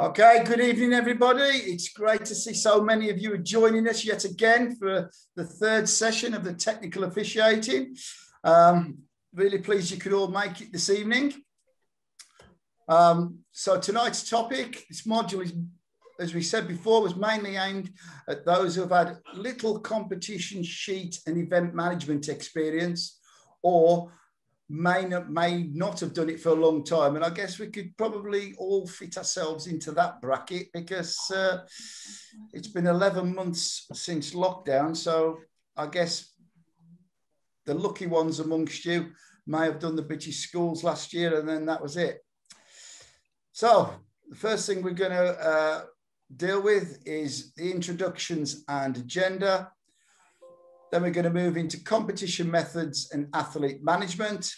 Okay, good evening, everybody. It's great to see so many of you are joining us yet again for the third session of the technical officiating. Um, really pleased you could all make it this evening. Um, so tonight's topic, this module is, as we said before, was mainly aimed at those who have had little competition sheet and event management experience or may not, may not have done it for a long time. And I guess we could probably all fit ourselves into that bracket because uh, it's been 11 months since lockdown. So I guess the lucky ones amongst you may have done the British schools last year and then that was it. So the first thing we're going to uh, deal with is the introductions and agenda. Then we're going to move into competition methods and athlete management.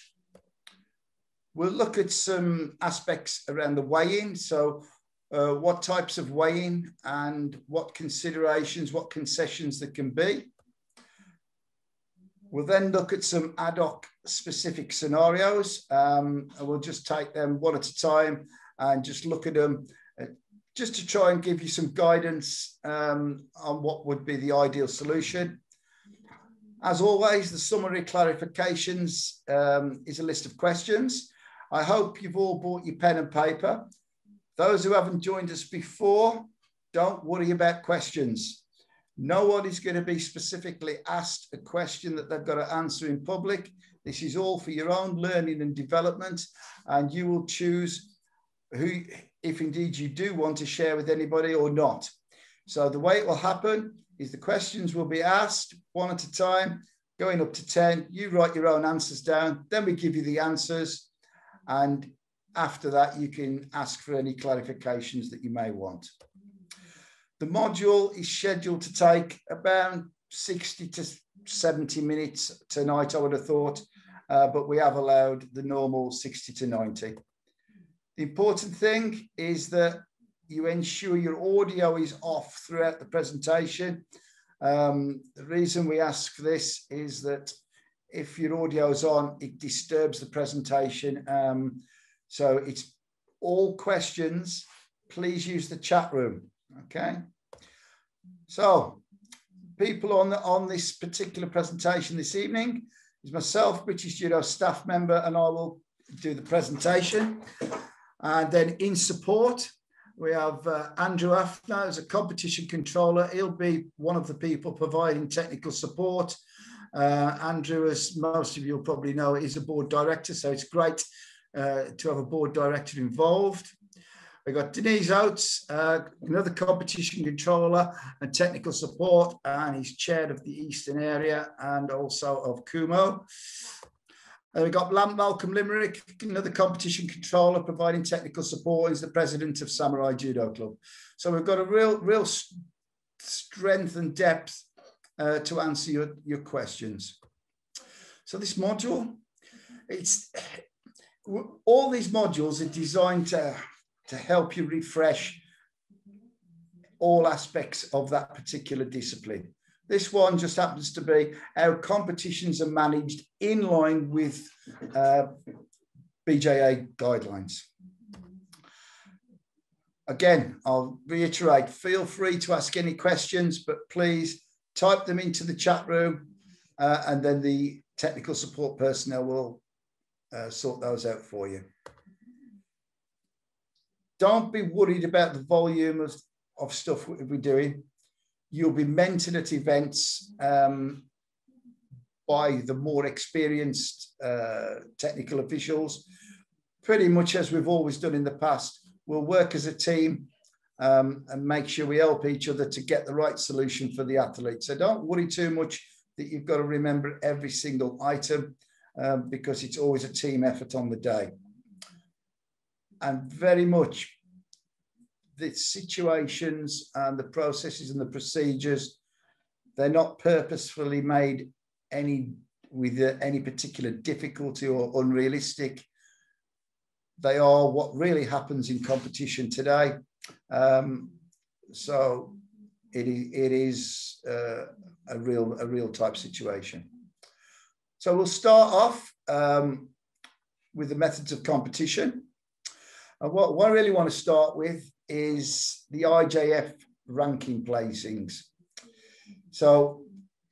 We'll look at some aspects around the weighing. So uh, what types of weighing and what considerations, what concessions there can be. We'll then look at some ad hoc specific scenarios. Um, and we'll just take them one at a time and just look at them uh, just to try and give you some guidance um, on what would be the ideal solution. As always, the summary clarifications um, is a list of questions. I hope you've all bought your pen and paper. Those who haven't joined us before, don't worry about questions. No one is going to be specifically asked a question that they've got to answer in public. This is all for your own learning and development, and you will choose who, if indeed you do want to share with anybody or not. So the way it will happen is the questions will be asked one at a time, going up to 10. You write your own answers down. Then we give you the answers. And after that, you can ask for any clarifications that you may want. The module is scheduled to take about 60 to 70 minutes tonight, I would have thought, uh, but we have allowed the normal 60 to 90. The important thing is that you ensure your audio is off throughout the presentation. Um, the reason we ask for this is that if your audio is on, it disturbs the presentation. Um, so it's all questions. Please use the chat room. Okay. So people on the, on this particular presentation this evening is myself, British Judo staff member, and I will do the presentation. And then in support, we have uh, Andrew Afner as a competition controller. He'll be one of the people providing technical support. Uh, Andrew, as most of you probably know, is a board director, so it's great uh, to have a board director involved. We've got Denise Oates, uh, another competition controller and technical support, and he's chair of the Eastern area and also of Kumo. Uh, we've got Malcolm Limerick, another competition controller providing technical support. He's the president of Samurai Judo Club. So we've got a real, real strength and depth uh, to answer your, your questions. So this module, it's all these modules are designed to, to help you refresh all aspects of that particular discipline. This one just happens to be how competitions are managed in line with uh, BJA guidelines. Again, I'll reiterate, feel free to ask any questions, but please type them into the chat room, uh, and then the technical support personnel will uh, sort those out for you. Don't be worried about the volume of, of stuff we're doing. You'll be mentored at events um, by the more experienced uh, technical officials, pretty much as we've always done in the past. We'll work as a team um, and make sure we help each other to get the right solution for the athlete. So don't worry too much that you've got to remember every single item um, because it's always a team effort on the day. And very much the situations and the processes and the procedures, they're not purposefully made any with any particular difficulty or unrealistic. They are what really happens in competition today. Um, so it is, it is uh, a real a real type situation. So we'll start off um, with the methods of competition. And what, what I really want to start with is the IJF ranking placings. So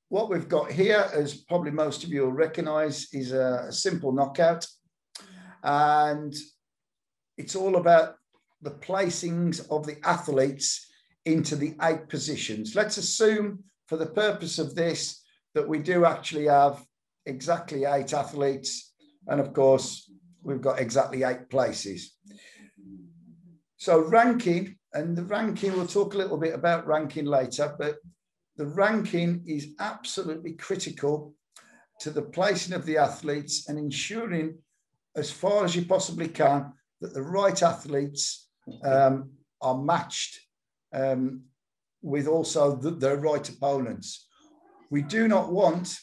what we've got here, as probably most of you will recognize, is a, a simple knockout. And it's all about the placings of the athletes into the eight positions. Let's assume for the purpose of this that we do actually have exactly eight athletes. And of course, we've got exactly eight places. So ranking, and the ranking, we'll talk a little bit about ranking later, but the ranking is absolutely critical to the placing of the athletes and ensuring as far as you possibly can that the right athletes um, are matched um, with also the, their right opponents. We do not want,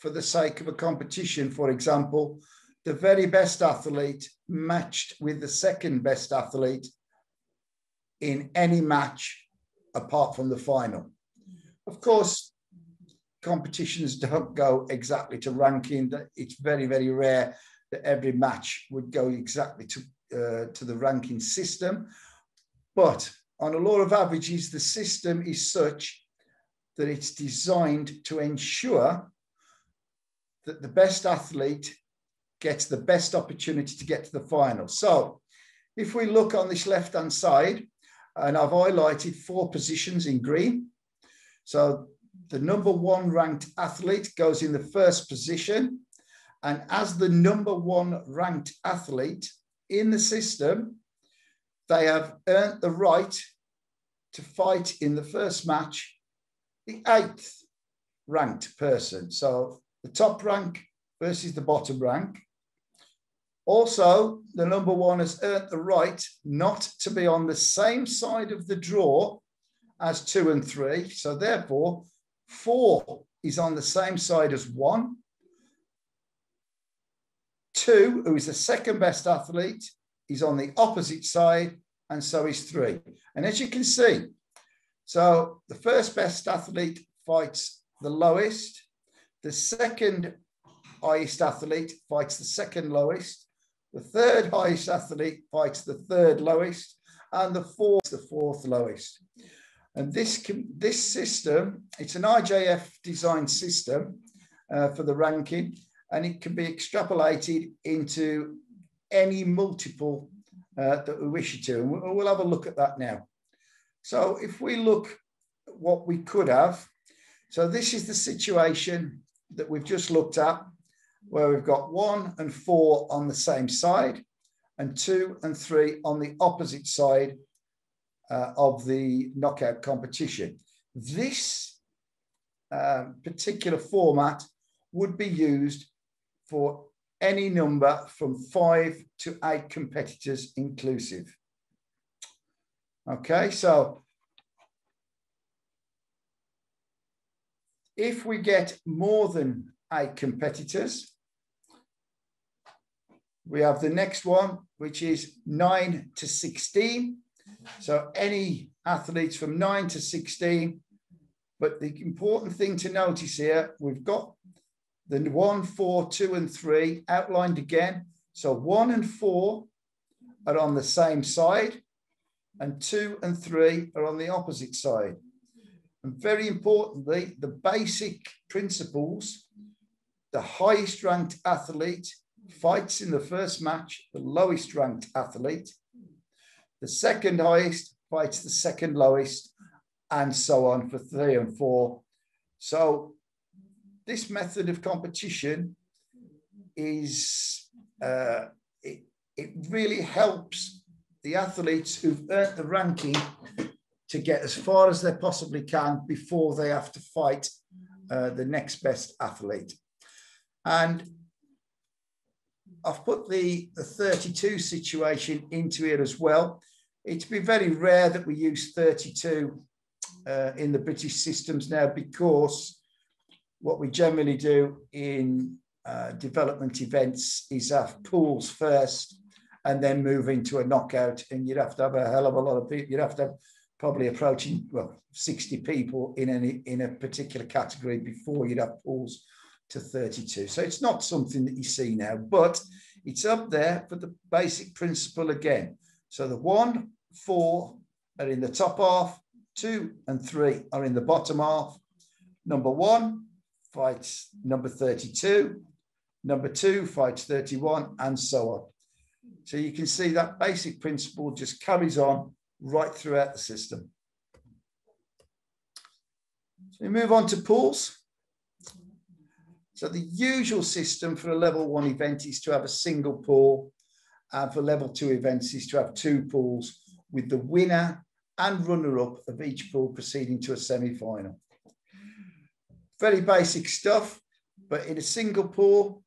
for the sake of a competition, for example, the very best athlete matched with the second best athlete in any match apart from the final. Of course, competitions don't go exactly to ranking. It's very, very rare that every match would go exactly to, uh, to the ranking system. But on a law of averages, the system is such that it's designed to ensure that the best athlete gets the best opportunity to get to the final. So if we look on this left-hand side, and I've highlighted four positions in green. So the number one ranked athlete goes in the first position. And as the number one ranked athlete in the system, they have earned the right to fight in the first match the eighth ranked person. So the top rank versus the bottom rank. Also, the number one has earned the right not to be on the same side of the draw as two and three. So therefore, four is on the same side as one. Two, who is the second best athlete, is on the opposite side, and so is three. And as you can see, so the first best athlete fights the lowest, the second highest athlete fights the second lowest, the third highest athlete fights the third lowest, and the fourth the fourth lowest. And this, this system, it's an IJF design system uh, for the ranking, and it can be extrapolated into any multiple uh, that we wish it to. And we'll, we'll have a look at that now. So if we look what we could have, so this is the situation that we've just looked at, where we've got one and four on the same side, and two and three on the opposite side uh, of the knockout competition. This uh, particular format would be used for any number from five to eight competitors inclusive. Okay, so if we get more than eight competitors, we have the next one, which is 9 to 16. So any athletes from 9 to 16. But the important thing to notice here, we've got the 1, 4, 2, and 3 outlined again. So 1 and 4 are on the same side, and 2 and 3 are on the opposite side. And very importantly, the basic principles the highest ranked athlete fights in the first match the lowest ranked athlete. The second highest fights the second lowest, and so on for three and four. So, this method of competition is uh, it, it really helps the athletes who've earned the ranking to get as far as they possibly can before they have to fight uh, the next best athlete. And I've put the, the 32 situation into it as well. It's been very rare that we use 32 uh, in the British systems now because what we generally do in uh, development events is have pools first and then move into a knockout. And you'd have to have a hell of a lot of people. You'd have to have probably approaching well 60 people in any in a particular category before you'd have pools to 32. So it's not something that you see now, but it's up there for the basic principle again. So the one, four are in the top half, two and three are in the bottom half. Number one fights number 32, number two fights 31, and so on. So you can see that basic principle just carries on right throughout the system. So we move on to pools. So the usual system for a level one event is to have a single pool, and for level two events is to have two pools with the winner and runner-up of each pool proceeding to a semi-final. Very basic stuff, but in a single pool,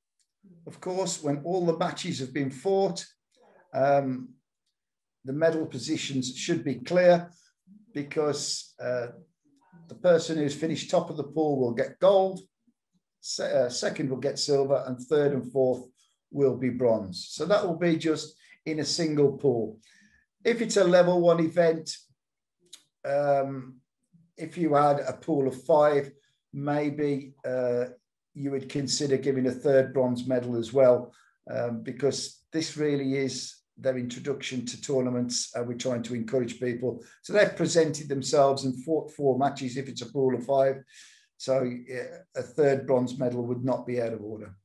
of course, when all the matches have been fought, um, the medal positions should be clear because uh, the person who's finished top of the pool will get gold, se uh, second will get silver, and third and fourth will be bronze. So that will be just in a single pool. If it's a level one event, um, if you had a pool of five, maybe uh, you would consider giving a third bronze medal as well, um, because this really is their introduction to tournaments. Uh, we're trying to encourage people. So they've presented themselves and fought four matches if it's a pool of five. So a third bronze medal would not be out of order.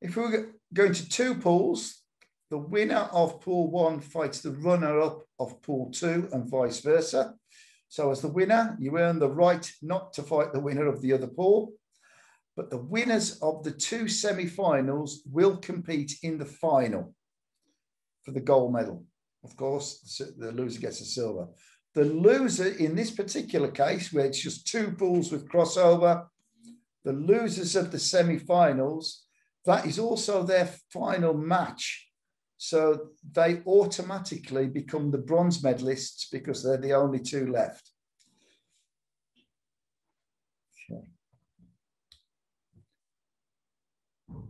If we are going to two pools, the winner of pool one fights the runner up of pool two and vice versa. So as the winner, you earn the right not to fight the winner of the other pool, but the winners of the two semi-finals will compete in the final for the gold medal. Of course, the loser gets a silver. The loser in this particular case, where it's just two pools with crossover, the losers of the semi-finals, that is also their final match. So they automatically become the bronze medalists because they're the only two left.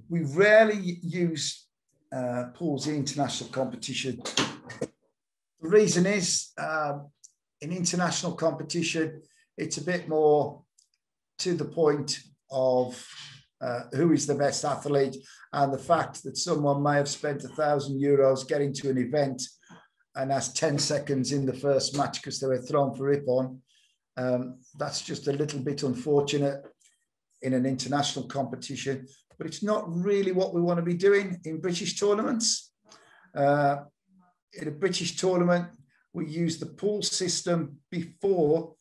We rarely use uh, pools in international competition. The reason is um, in international competition, it's a bit more to the point of uh, who is the best athlete and the fact that someone may have spent a thousand euros getting to an event and has 10 seconds in the first match because they were thrown for Ippon. Um, that's just a little bit unfortunate in an international competition but it's not really what we want to be doing in British tournaments. Uh, in a British tournament, we use the pool system before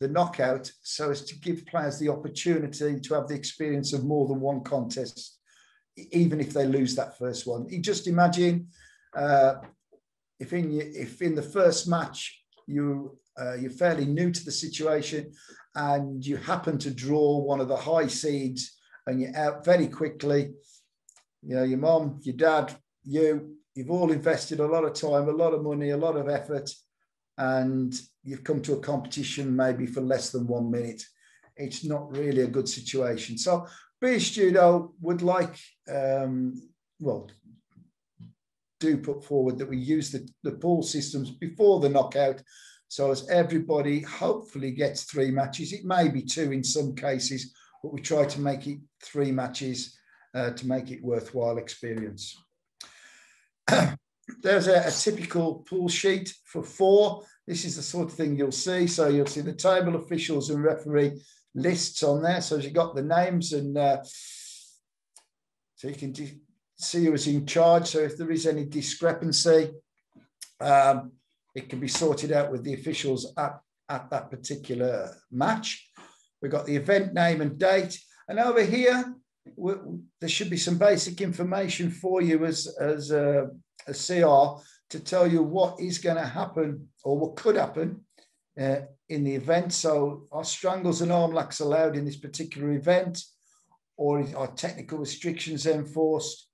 the knockout so as to give players the opportunity to have the experience of more than one contest, even if they lose that first one. You just imagine uh, if in if in the first match you uh, you're fairly new to the situation and you happen to draw one of the high seeds and you're out very quickly. You know, your mom, your dad, you, you've all invested a lot of time, a lot of money, a lot of effort, and you've come to a competition maybe for less than one minute. It's not really a good situation. So British Judo would like, um, well, do put forward that we use the, the pool systems before the knockout so as everybody hopefully gets three matches. It may be two in some cases, but we try to make it three matches uh, to make it worthwhile experience. There's a, a, typical pool sheet for four. This is the sort of thing you'll see. So you'll see the table officials and referee lists on there. So you've got the names and uh, so you can see who is in charge. So if there is any discrepancy, um, it can be sorted out with the officials at, at that particular match. We've got the event name and date. And over here, there should be some basic information for you as, as a, a CR to tell you what is going to happen or what could happen uh, in the event. So are strangles and arm locks allowed in this particular event or are technical restrictions enforced?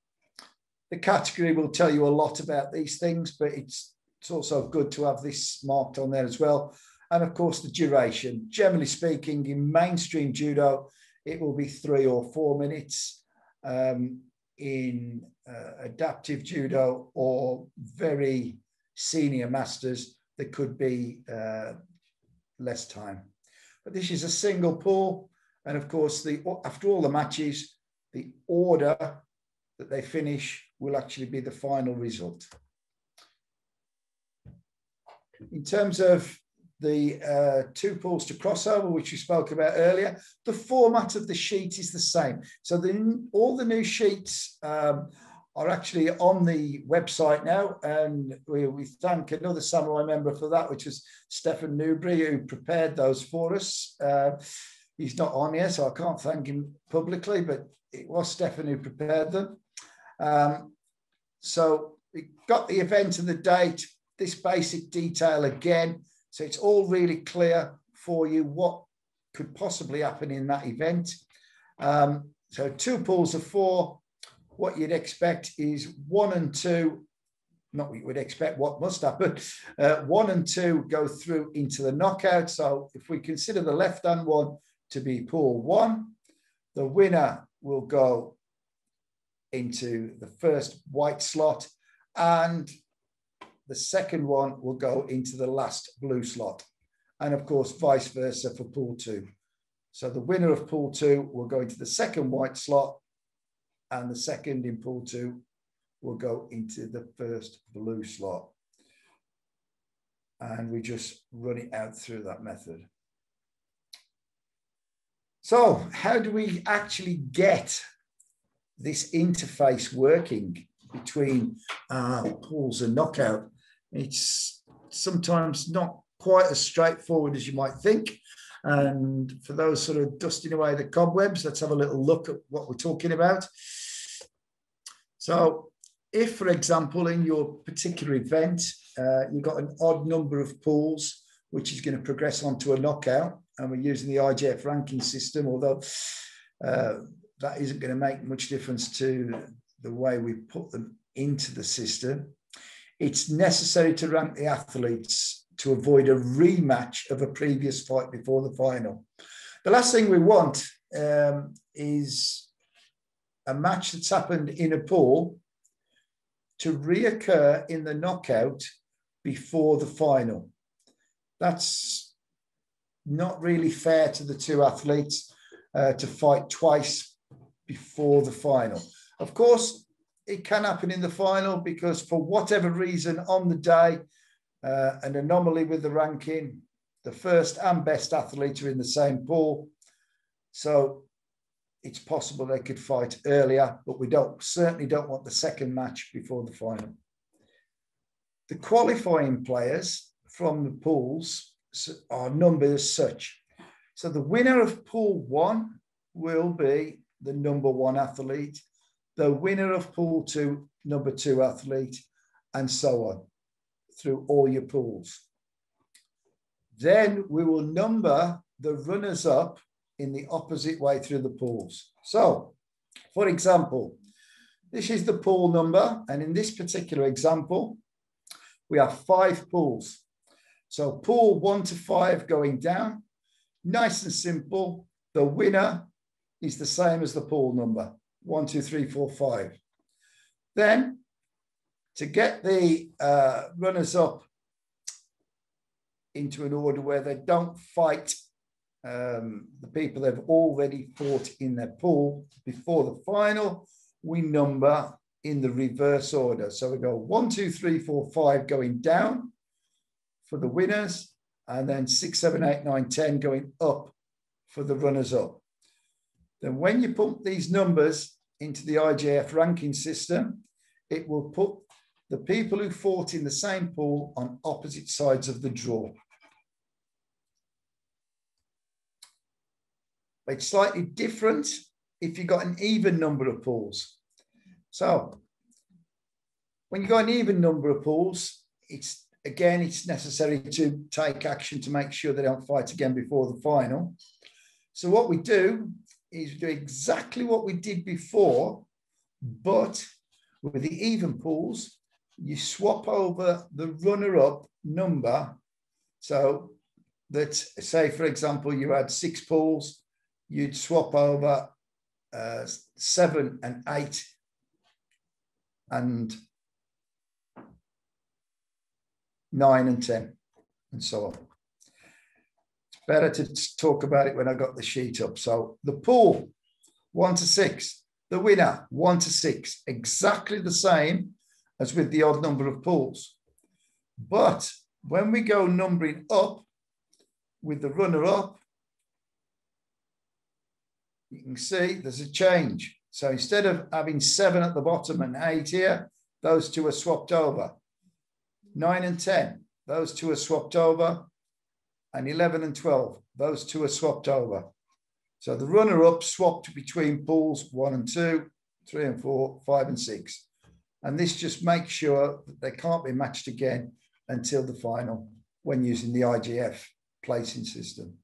The category will tell you a lot about these things, but it's, it's also good to have this marked on there as well and of course the duration. Generally speaking, in mainstream judo, it will be three or four minutes. Um, in uh, adaptive judo or very senior masters, there could be uh, less time. But this is a single pool, and of course, the after all the matches, the order that they finish will actually be the final result. in terms of the uh, two pools to crossover, which we spoke about earlier, the format of the sheet is the same. So the, all the new sheets um, are actually on the website now, and we, we thank another Samurai member for that, which is Stefan Newbury, who prepared those for us. Uh, he's not on here, so I can't thank him publicly, but it was Stefan who prepared them. Um, so we got the event and the date, this basic detail again. So it's all really clear for you what could possibly happen in that event. Um, so two pools of four. What you'd expect is one and two, not what you would expect, what must happen. Uh, one and two go through into the knockout. So if we consider the left-hand one to be pool one, the winner will go into the first white slot and the second one will go into the last blue slot. And of course, vice versa for pool two. So the winner of pool two will go into the second white slot and the second in pool two will go into the first blue slot. And we just run it out through that method. So how do we actually get this interface working between uh, pools and knockout? It's sometimes not quite as straightforward as you might think. And for those sort of dusting away the cobwebs, let's have a little look at what we're talking about. So if, for example, in your particular event, uh, you've got an odd number of pools, which is going to progress onto a knockout, and we're using the IJF ranking system, although uh, that isn't going to make much difference to the way we put them into the system it's necessary to rank the athletes to avoid a rematch of a previous fight before the final. The last thing we want um, is a match that's happened in a pool to reoccur in the knockout before the final. That's not really fair to the two athletes uh, to fight twice before the final. Of course, it can happen in the final because for whatever reason on the day, uh, an anomaly with the ranking, the first and best athlete are in the same pool. So it's possible they could fight earlier, but we don't certainly don't want the second match before the final. The qualifying players from the pools are numbered as such. So the winner of pool one will be the number one athlete the winner of pool two, number two athlete, and so on through all your pools. Then we will number the runners up in the opposite way through the pools. So, for example, this is the pool number. And in this particular example, we have five pools. So pool one to five going down, nice and simple. The winner is the same as the pool number one, two, three, four, five. Then to get the uh, runners up into an order where they don't fight um, the people they've already fought in their pool before the final, we number in the reverse order. So we go one, two, three, four, five going down for the winners, and then six, seven, eight, nine, ten going up for the runners up. Then when you put these numbers into the IJF ranking system, it will put the people who fought in the same pool on opposite sides of the draw. It's slightly different if you've got an even number of pools. So when you've got an even number of pools, it's again, it's necessary to take action to make sure they don't fight again before the final. So what we do is do exactly what we did before, but with the even pools, you swap over the runner-up number. So that, say, for example, you had six pools, you'd swap over uh, seven and eight and nine and 10 and so on better to talk about it when I got the sheet up. So the pool, one to six, the winner, one to six, exactly the same as with the odd number of pools. But when we go numbering up with the runner up, you can see there's a change. So instead of having seven at the bottom and eight here, those two are swapped over. Nine and 10, those two are swapped over. And 11 and 12, those two are swapped over. So the runner up swapped between pools one and two, three and four, five and six. And this just makes sure that they can't be matched again until the final when using the IJF placing system.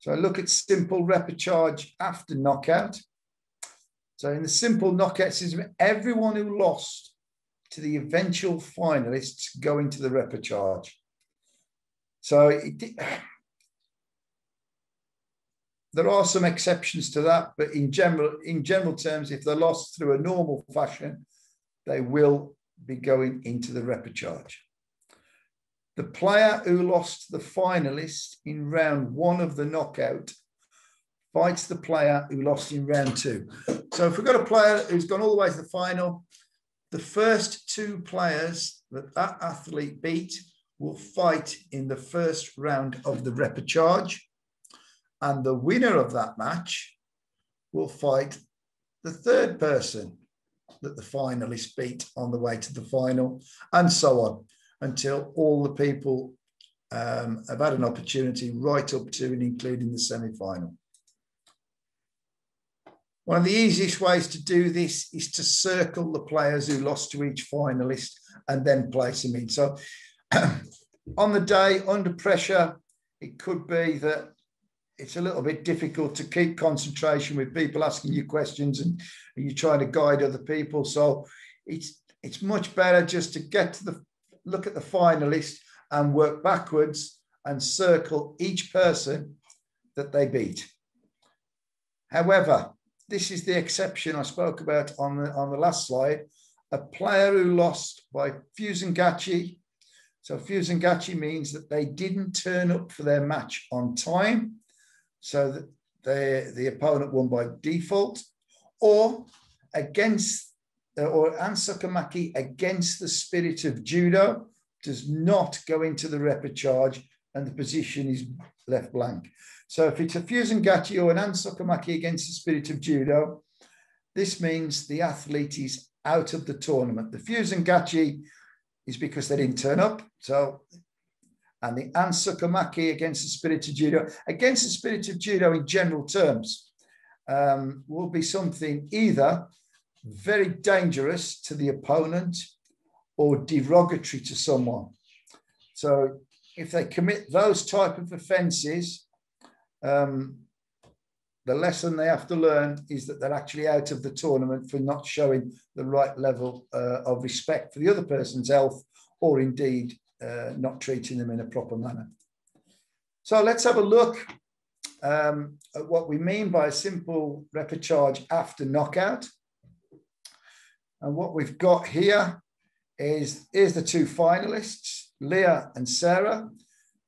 So look at simple repechage after knockout. So in the simple knockout system, everyone who lost to the eventual finalists going to the repechage. So it, there are some exceptions to that, but in general, in general terms, if they're lost through a normal fashion, they will be going into the repechage. The player who lost the finalist in round one of the knockout fights the player who lost in round two. So if we've got a player who's gone all the way to the final, the first two players that that athlete beat will fight in the first round of the repechage. And the winner of that match will fight the third person that the finalists beat on the way to the final, and so on until all the people um, have had an opportunity right up to and including the semi final. One of the easiest ways to do this is to circle the players who lost to each finalist and then place them in. So on the day, under pressure, it could be that it's a little bit difficult to keep concentration with people asking you questions and, you're trying to guide other people. So it's it's much better just to get to the look at the finalist and work backwards and circle each person that they beat. However, this is the exception I spoke about on the, on the last slide. A player who lost by Fusengachi. So Fusengachi means that they didn't turn up for their match on time. So that they, the opponent won by default or against uh, or Hansokumake against the spirit of judo does not go into the repechage and the position is left blank. So if it's a Fusengachi or an Hansokumake against the spirit of judo, this means the athlete is out of the tournament. The Fusengachi is because they didn't turn up. So, and the Hansokumake against the spirit of judo, against the spirit of judo in general terms, um, will be something either very dangerous to the opponent or derogatory to someone. So if they commit those type of offences, um, the lesson they have to learn is that they're actually out of the tournament for not showing the right level uh, of respect for the other person's health or indeed uh, not treating them in a proper manner. So let's have a look um, at what we mean by a simple repechage after knockout. And what we've got here is, is the two finalists, Leah and Sarah.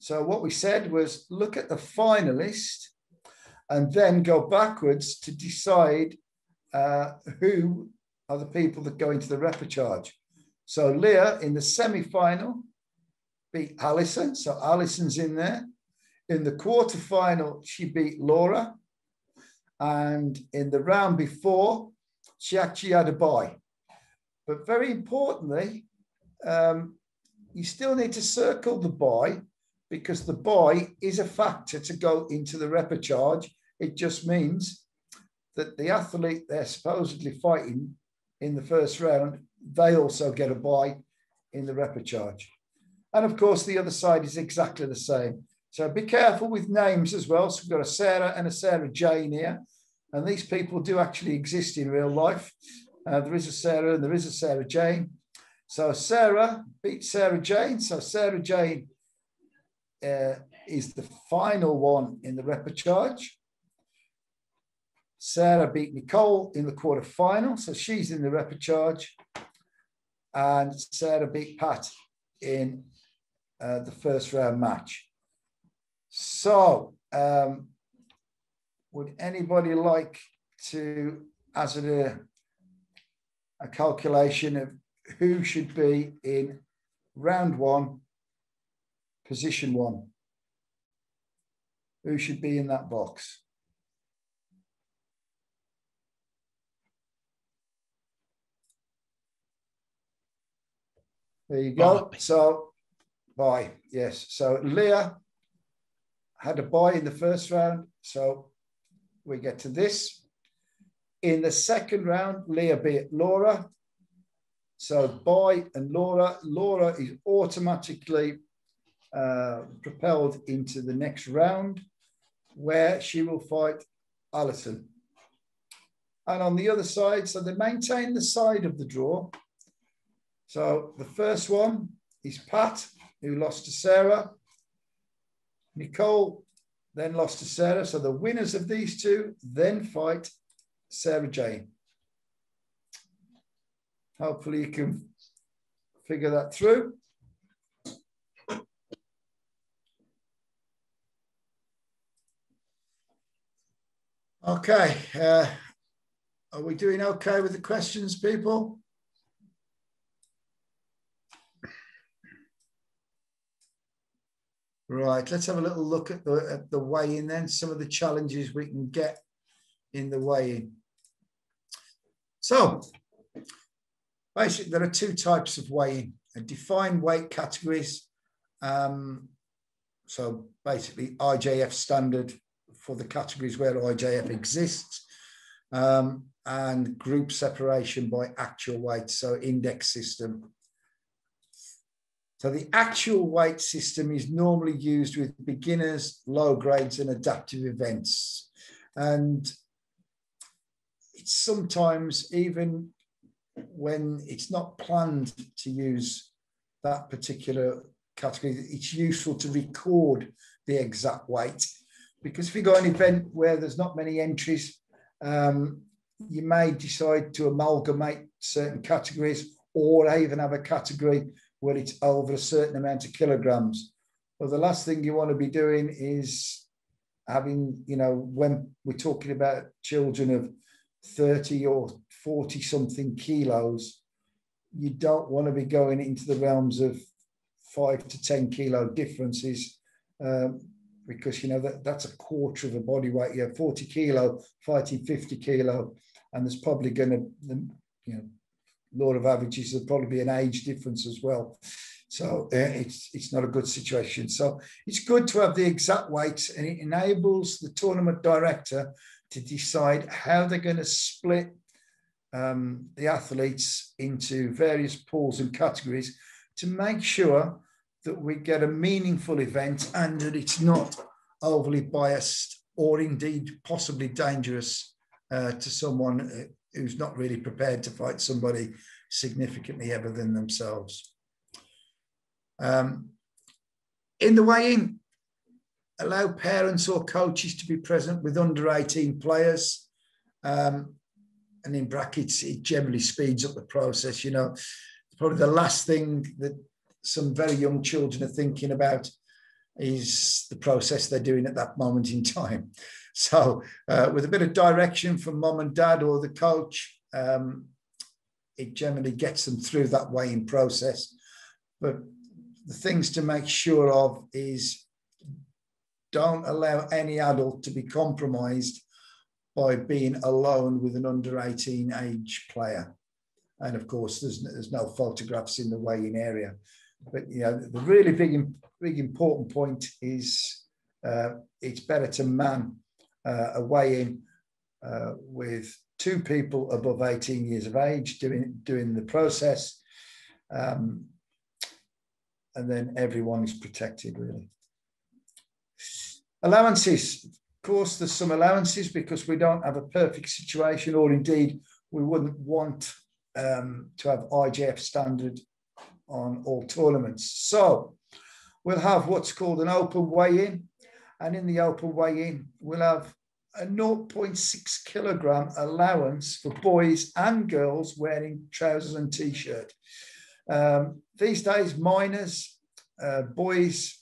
So what we said was look at the finalist and then go backwards to decide uh, who are the people that go into the repechage. So Leah in the semi-final beat Alison. So Alison's in there. In the quarter-final, she beat Laura. And in the round before, she actually had a bye. But very importantly, um, you still need to circle the bye because the bye is a factor to go into the repechage. It just means that the athlete they're supposedly fighting in the first round, they also get a bye in the repechage. And of course, the other side is exactly the same. So be careful with names as well. So we've got a Sarah and a Sarah Jane here. And these people do actually exist in real life. Uh, there is a Sarah and there is a Sarah Jane. So Sarah beat Sarah Jane. So Sarah Jane uh, is the final one in the repechage. Sarah beat Nicole in the quarter final, so she's in the repechage. And Sarah beat Pat in uh, the first round match. So, um, would anybody like to hazard a, a calculation of who should be in round one, position one. Who should be in that box? There you go. So, bye. Yes. So, Leah had a bye in the first round. So, we get to this. In the second round, Leah beat Laura. So, bye and Laura. Laura is automatically uh, propelled into the next round where she will fight Alison. And on the other side, so they maintain the side of the draw. So the first one is Pat, who lost to Sarah. Nicole then lost to Sarah. So the winners of these two then fight Sarah Jane. Hopefully you can figure that through. Okay. Uh, are we doing okay with the questions, people? Right, let's have a little look at the, at the weigh-in then, some of the challenges we can get in the weigh-in. So, basically, there are two types of weigh-in, defined weight categories. Um, so basically, IJF standard for the categories where IJF exists, um, and group separation by actual weight, so index system. So the actual weight system is normally used with beginners, low grades, and adaptive events. And it's sometimes even when it's not planned to use that particular category, it's useful to record the exact weight because if you got an event where there's not many entries, um, you may decide to amalgamate certain categories or even have a category where it's over a certain amount of kilograms. Well, the last thing you want to be doing is having, you know, when we're talking about children of 30 or 40 something kilos, you don't want to be going into the realms of five to 10 kilo differences. Um, because you know that that's a quarter of a body weight. You have 40 kilo fighting 50 kilo, and there's probably going to, you know, law of averages, there'll probably be an age difference as well. So uh, it's it's not a good situation. So it's good to have the exact weights, and it enables the tournament director to decide how they're going to split um, the athletes into various pools and categories to make sure that we get a meaningful event and that it's not overly biased or indeed possibly dangerous uh, to someone uh, who's not really prepared to fight somebody significantly heavier than themselves. Um, in the weigh-in, allow parents or coaches to be present with under 18 players. Um, and in brackets, it generally speeds up the process. You know, probably the last thing that some very young children are thinking about is the process they're doing at that moment in time. So, uh, with a bit of direction from mom and dad or the coach, um, it generally gets them through that weighing process. But the things to make sure of is don't allow any adult to be compromised by being alone with an under 18 age player. And of course, there's, there's no photographs in the weighing area. But you know, the really big, big important point is uh, it's better to man uh, a weigh-in uh, with two people above 18 years of age doing doing the process, um, and then everyone is protected really. Allowances, of course, there's some allowances because we don't have a perfect situation, or indeed we wouldn't want um, to have IJF standard on all tournaments. So we'll have what's called an open weigh-in. And in the open weigh-in, we'll have a 0.6 kilogram allowance for boys and girls wearing trousers and t-shirt. Um, these days, minors, uh, boys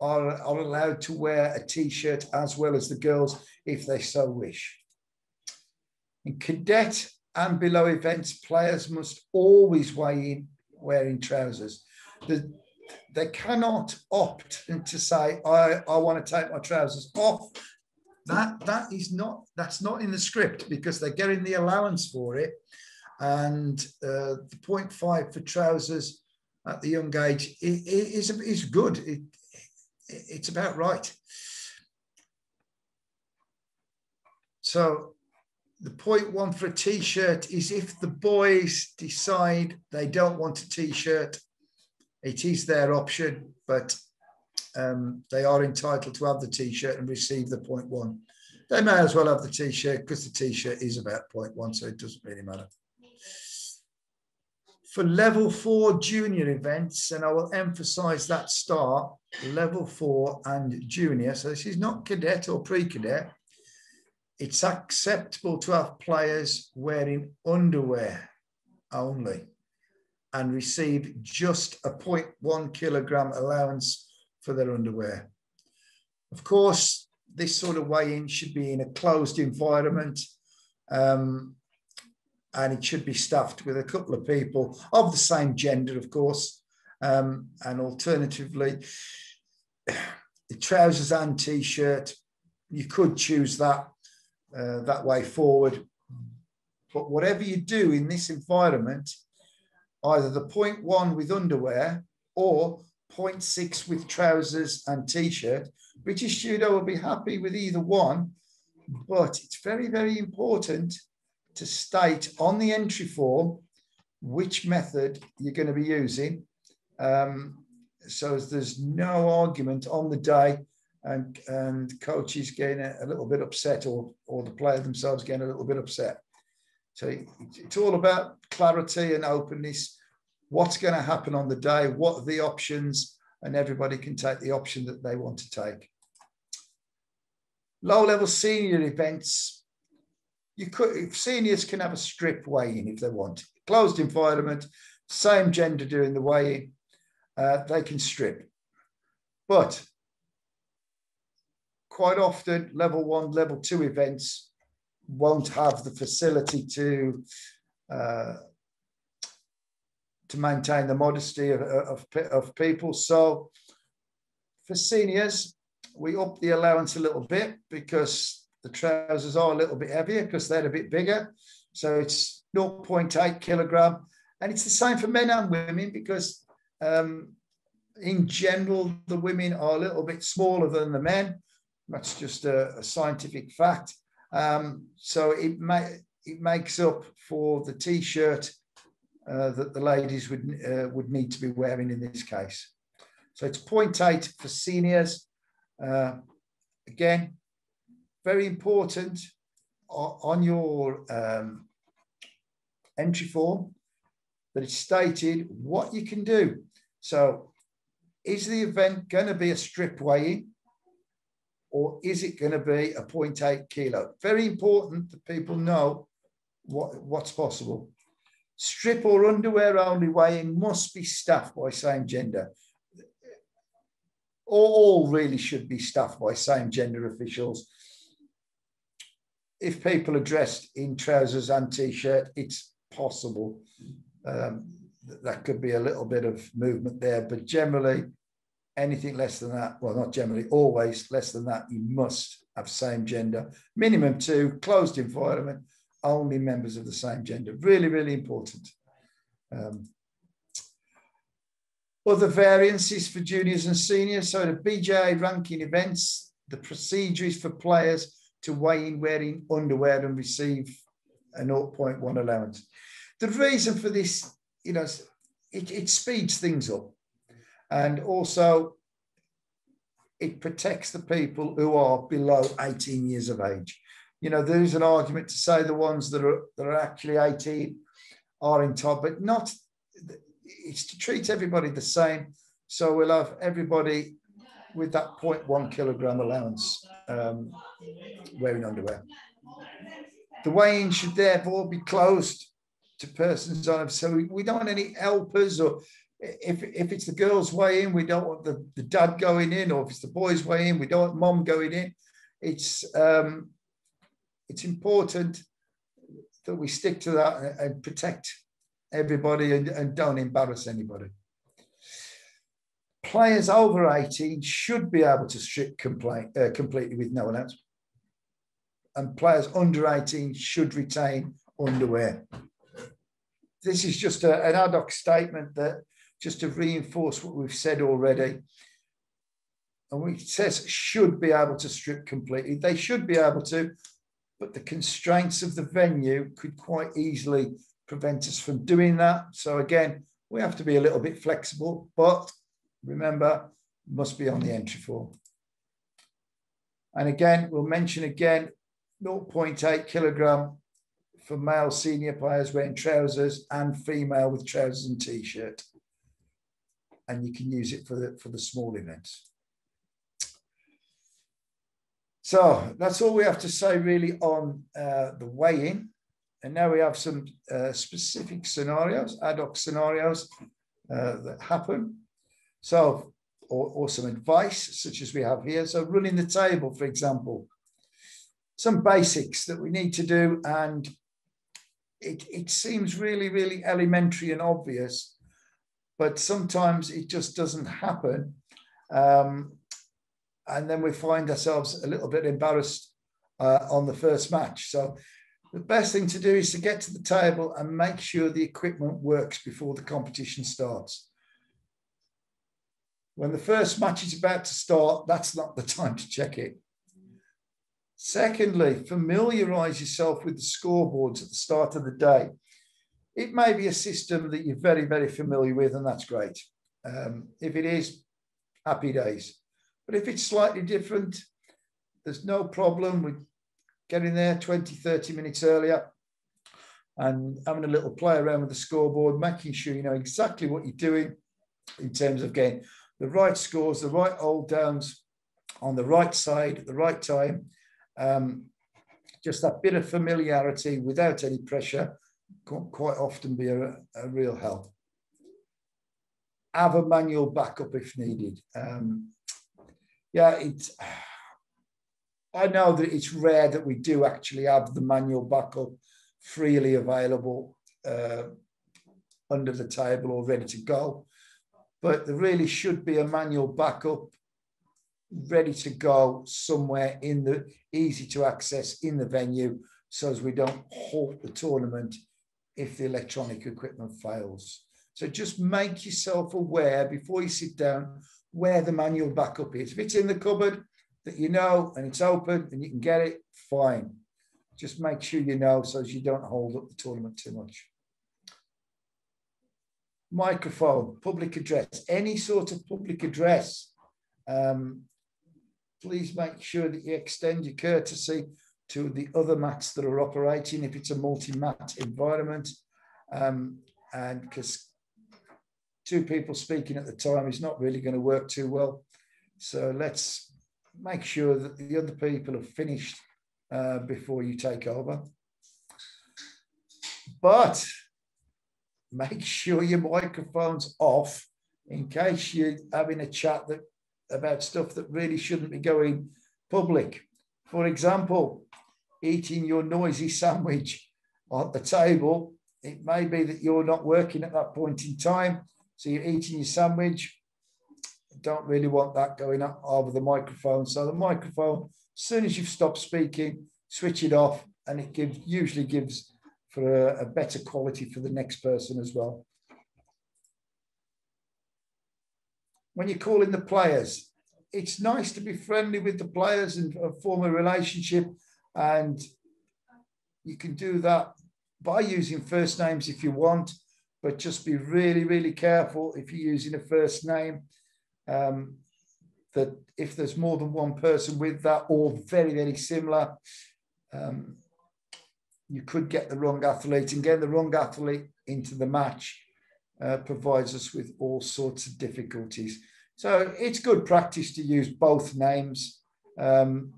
are, are allowed to wear a t-shirt as well as the girls if they so wish. In cadet, and below events, players must always weigh in wearing trousers. The, they cannot opt to say, I, I want to take my trousers off. That that is not that's not in the script because they're getting the allowance for it. And uh, the 0.5 for trousers at the young age is, is good. It, it's about right. So the point one for a t-shirt is if the boys decide they don't want a t-shirt, it is their option, but um, they are entitled to have the t-shirt and receive the point one. They may as well have the t-shirt because the t-shirt is about point one, so it doesn't really matter. For level four junior events, and I will emphasize that start, level four and junior. So this is not cadet or pre-cadet it's acceptable to have players wearing underwear only and receive just a 0.1 kilogram allowance for their underwear. Of course, this sort of weigh-in should be in a closed environment um, and it should be staffed with a couple of people of the same gender, of course, um, and alternatively, the trousers and t-shirt, you could choose that uh, that way forward. But whatever you do in this environment, either the point one with underwear or 0.6 with trousers and t-shirt, British Judo will be happy with either one, but it's very, very important to state on the entry form which method you're going to be using. Um, so there's no argument on the day and and coaches getting a, little bit upset or or the player themselves getting a little bit upset. So it's all about clarity and openness. What's going to happen on the day? What are the options? And everybody can take the option that they want to take. Low level senior events, you could seniors can have a strip weigh-in if they want. Closed environment, same gender doing the weigh-in, uh, they can strip. But quite often level one, level two events won't have the facility to uh, to maintain the modesty of, of, of people. So for seniors, we up the allowance a little bit because the trousers are a little bit heavier because they're a bit bigger. So it's 0.8 kilogram. And it's the same for men and women because um, in general, the women are a little bit smaller than the men. That's just a, a scientific fact. Um, so it may, it makes up for the t-shirt uh, that the ladies would uh, would need to be wearing in this case. So it's 0.8 for seniors. Uh, again, very important on your um, entry form that it's stated what you can do. So is the event going to be a strip weighing? Or is it going to be a 0.8 kilo? Very important that people know what, what's possible. Strip or underwear only weighing must be staffed by same gender. All really should be staffed by same gender officials. If people are dressed in trousers and t-shirt, it's possible. Um, that could be a little bit of movement there, but generally anything less than that, well, not generally, always less than that, you must have same gender. Minimum two, closed environment, only members of the same gender. Really, really important. Um, other variances for juniors and seniors. So the BJA ranking events, the procedure is for players to weigh in wearing underwear and receive a 0.1 allowance. The reason for this, you know, it, it speeds things up. And also, it protects the people who are below 18 years of age. You know, there's an argument to say the ones that are that are actually 18 are in top, but not. It's to treat everybody the same. So we'll have everybody with that 0.1 kilogram allowance um, wearing underwear. The weighing should therefore be closed to persons on. So we don't want any helpers or if, if it's the girls' weigh in, we don't want the, the dad going in, or if it's the boys' weigh in, we don't want mom going in. It's um, it's important that we stick to that and protect everybody and, and don't embarrass anybody. Players over 18 should be able to strip complaint, uh, completely with no one else. And players under 18 should retain underwear. This is just a, an ad hoc statement that just to reinforce what we've said already. And it says should be able to strip completely. They should be able to, but the constraints of the venue could quite easily prevent us from doing that. So again, we have to be a little bit flexible, but remember, must be on the entry form. And again, we'll mention again, 0.8 kilogram for male senior players wearing trousers and female with trousers and t-shirt. And you can use it for the, for the small events. So that's all we have to say really on uh, the weigh-in. And now we have some uh, specific scenarios, ad hoc scenarios uh, that happen. So, or, or some advice, such as we have here. So, running the table, for example, some basics that we need to do. And it, it seems really, really elementary and obvious, but sometimes it just doesn't happen. Um, and then we find ourselves a little bit embarrassed uh, on the first match. So, the best thing to do is to get to the table and make sure the equipment works before the competition starts. When the first match is about to start, that's not the time to check it. Secondly, familiarize yourself with the scoreboards at the start of the day. It may be a system that you're very, very familiar with, and that's great. Um, if it is, happy days. But if it's slightly different, there's no problem with getting there 20, 30 minutes earlier and having a little play around with the scoreboard, making sure you know exactly what you're doing in terms of getting the right scores, the right hold downs on the right side at the right time. Um, just that bit of familiarity without any pressure quite often be a, a real help. Have a manual backup if needed. Um, yeah, it's. I know that it's rare that we do actually have the manual backup freely available uh, under the table or ready to go but there really should be a manual backup ready to go somewhere in the easy to access in the venue so as we don't halt the tournament if the electronic equipment fails. So just make yourself aware before you sit down where the manual backup is. If it's in the cupboard that you know and it's open and you can get it, fine. Just make sure you know so you don't hold up the tournament too much microphone, public address, any sort of public address, um, please make sure that you extend your courtesy to the other mats that are operating if it's a multi-mat environment. Um, and because two people speaking at the time is not really going to work too well. So let's make sure that the other people have finished uh, before you take over. But make sure your microphone's off in case you're having a chat that about stuff that really shouldn't be going public. For example, eating your noisy sandwich at the table, it may be that you're not working at that point in time. So you're eating your sandwich. Don't really want that going up over the microphone. So the microphone, as soon as you've stopped speaking, switch it off, and it gives usually gives for a, a better quality for the next person as well. When you're calling the players, it's nice to be friendly with the players and form a relationship. And you can do that by using first names if you want, but just be really, really careful if you're using a first name. Um, that if there's more than one person with that or very, very similar, um, you could get the wrong athlete, and getting the wrong athlete into the match uh, provides us with all sorts of difficulties. So it's good practice to use both names. Um,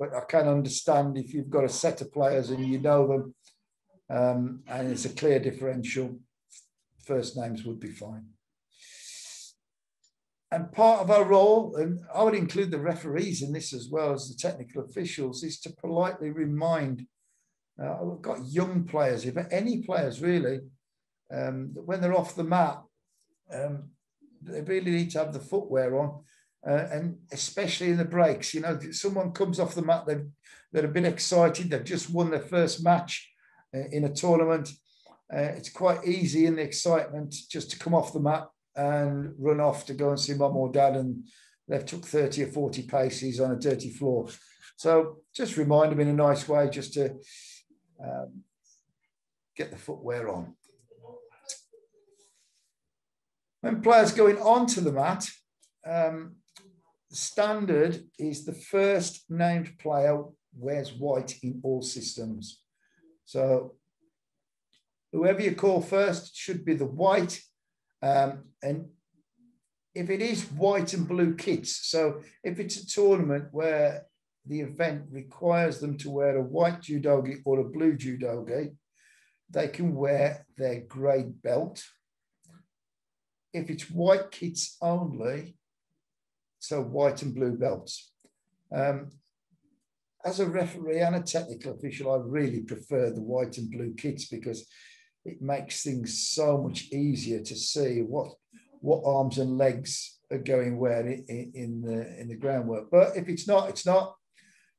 but I can understand if you've got a set of players and you know them um, and it's a clear differential, first names would be fine. And part of our role, and I would include the referees in this as well as the technical officials, is to politely remind Uh, we've got young players, if any players really, um, when they're off the mat, um, they really need to have the footwear on. Uh, and especially in the breaks, you know, someone comes off the mat, they've, they're a bit excited, they've just won their first match uh, in a tournament. Uh, it's quite easy in the excitement just to come off the mat and run off to go and see mum or dad, and they've took 30 or 40 paces on a dirty floor. So just remind them in a nice way just to um, get the footwear on. When players going onto the mat, um, standard is the first named player wears white in all systems. So whoever you call first should be the white. Um, and if it is white and blue kits, so if it's a tournament where the event requires them to wear a white judogi or a blue judogi, they can wear their grey belt. If it's white kits only, so white and blue belts. Um, as a referee and a technical official, I really prefer the white and blue kits because it makes things so much easier to see what what arms and legs are going where in, in the in the groundwork. But if it's not, it's not.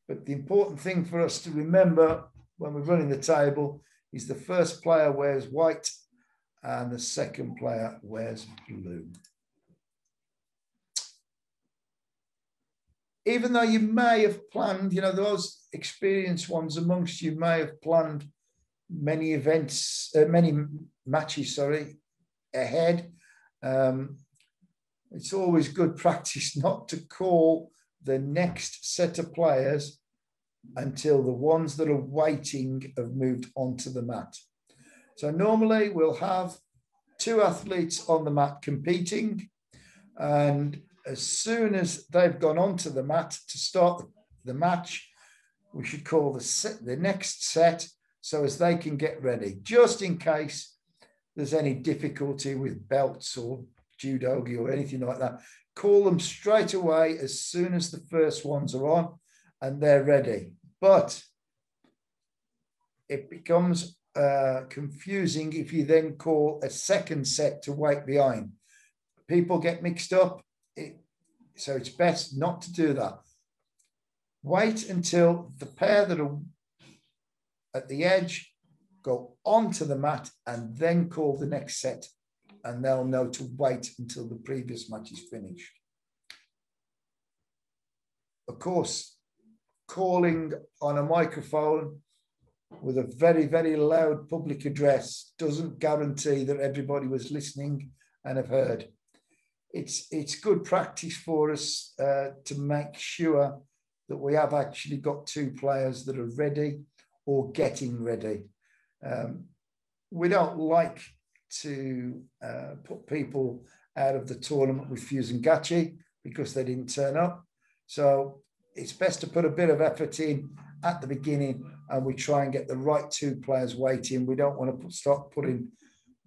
But the important thing for us to remember when we're running the table is the first player wears white and the second player wears blue. Even though you may have planned, you know, those experienced ones amongst you may have planned many events, uh, many matches, sorry, ahead. Um, it's always good practice not to call the next set of players until the ones that are waiting have moved onto the mat. So normally we'll have two athletes on the mat competing, and as soon as they've gone onto the mat to start the match, we should call the set, the next set so as they can get ready, just in case there's any difficulty with belts or judogi or anything like that. Call them straight away as soon as the first ones are on and they're ready. But it becomes uh, confusing if you then call a second set to wait behind. People get mixed up, it, so it's best not to do that. Wait until the pair that are at the edge, go onto the mat, and then call the next set. And they'll know to wait until the previous match is finished. Of course, calling on a microphone with a very, very loud public address doesn't guarantee that everybody was listening and have heard. It's, it's good practice for us uh, to make sure that we have actually got two players that are ready or getting ready. Um, we don't like to uh, put people out of the tournament with Fusengachi because they didn't turn up. So it's best to put a bit of effort in at the beginning and we try and get the right two players waiting. We don't want to put, start putting